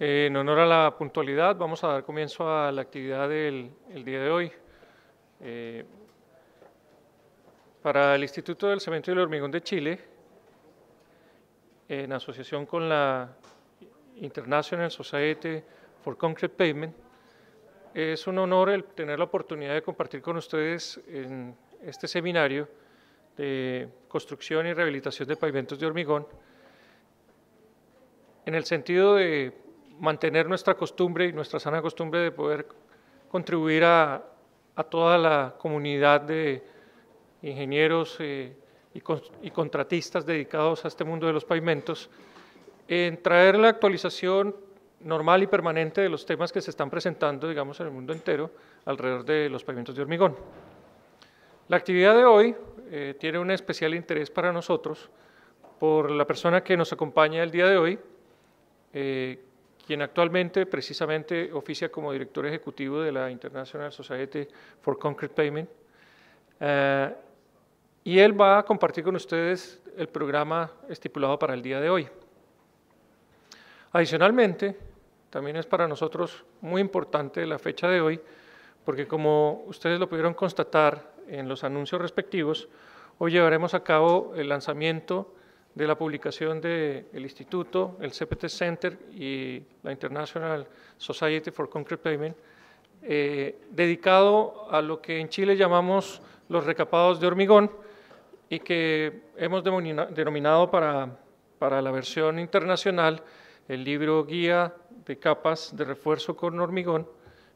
Eh, en honor a la puntualidad, vamos a dar comienzo a la actividad del día de hoy. Eh, para el Instituto del Cemento y el Hormigón de Chile, en asociación con la International Society for Concrete Pavement, es un honor el tener la oportunidad de compartir con ustedes en este seminario de construcción y rehabilitación de pavimentos de hormigón, en el sentido de mantener nuestra costumbre y nuestra sana costumbre de poder contribuir a, toda la comunidad de ingenieros eh, y, contratistas dedicados a este mundo de los pavimentos, en traer la actualización normal y permanente de los temas que se están presentando, digamos, en el mundo entero alrededor de los pavimentos de hormigón. La actividad de hoy eh, tiene un especial interés para nosotros por la persona que nos acompaña el día de hoy, eh, quien actualmente precisamente oficia como director ejecutivo de la International Society for Concrete Payment. Eh, y él va a compartir con ustedes el programa estipulado para el día de hoy. Adicionalmente, también es para nosotros muy importante la fecha de hoy, porque como ustedes lo pudieron constatar en los anuncios respectivos, hoy llevaremos a cabo el lanzamiento de la publicación del Instituto, el CPT Center y la International Society for Concrete Payment, eh, dedicado a lo que en Chile llamamos los recapados de hormigón y que hemos denominado para, para la versión internacional el libro Guía de Capas de Refuerzo con Hormigón,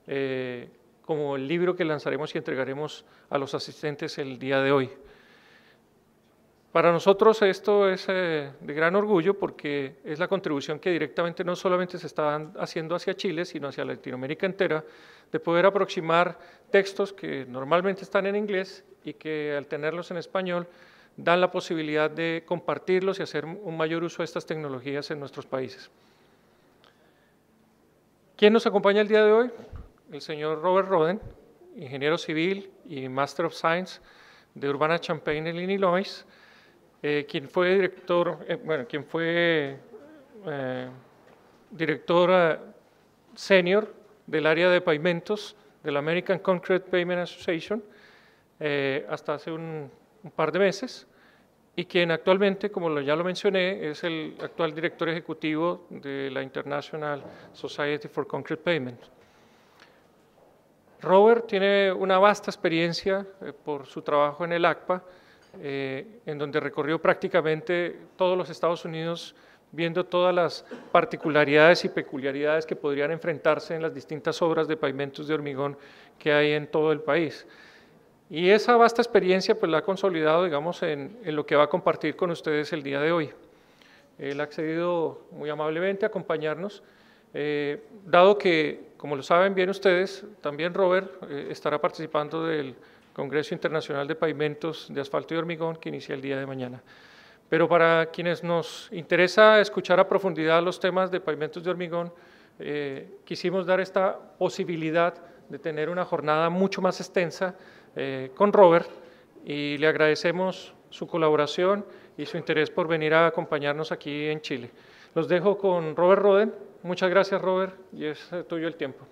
eh, como el libro que lanzaremos y entregaremos a los asistentes el día de hoy. Para nosotros esto es eh, de gran orgullo porque es la contribución que directamente no solamente se está haciendo hacia Chile, sino hacia Latinoamérica entera, de poder aproximar textos que normalmente están en inglés y que al tenerlos en español dan la posibilidad de compartirlos y hacer un mayor uso de estas tecnologías en nuestros países. ¿Quién nos acompaña el día de hoy? El señor Robert Roden, ingeniero civil y Master of Science de Urbana Champaign en Illinois, eh, quien fue director, eh, bueno, quien fue eh, director senior del área de pavimentos de la American Concrete Pavement Association hasta hace un, par de meses y quien actualmente, como ya lo mencioné, es el actual director ejecutivo de la International Society for Concrete Pavement. Robert tiene una vasta experiencia por su trabajo en el ACPA, eh, en donde recorrió prácticamente todos los Estados Unidos viendo todas las particularidades y peculiaridades que podrían enfrentarse en las distintas obras de pavimentos de hormigón que hay en todo el país. Y esa vasta experiencia pues la ha consolidado, digamos, en, lo que va a compartir con ustedes el día de hoy. Él ha accedido muy amablemente a acompañarnos, eh, dado que, como lo saben bien ustedes, también Robert eh, estará participando del Congreso Internacional de Pavimentos de Asfalto y Hormigón que inicia el día de mañana. Pero para quienes nos interesa escuchar a profundidad los temas de pavimentos de hormigón, eh, quisimos dar esta posibilidad de tener una jornada mucho más extensa eh, con Robert y le agradecemos su colaboración y su interés por venir a acompañarnos aquí en Chile. Los dejo con Robert Roden. Muchas gracias, Robert, y es tuyo el tiempo.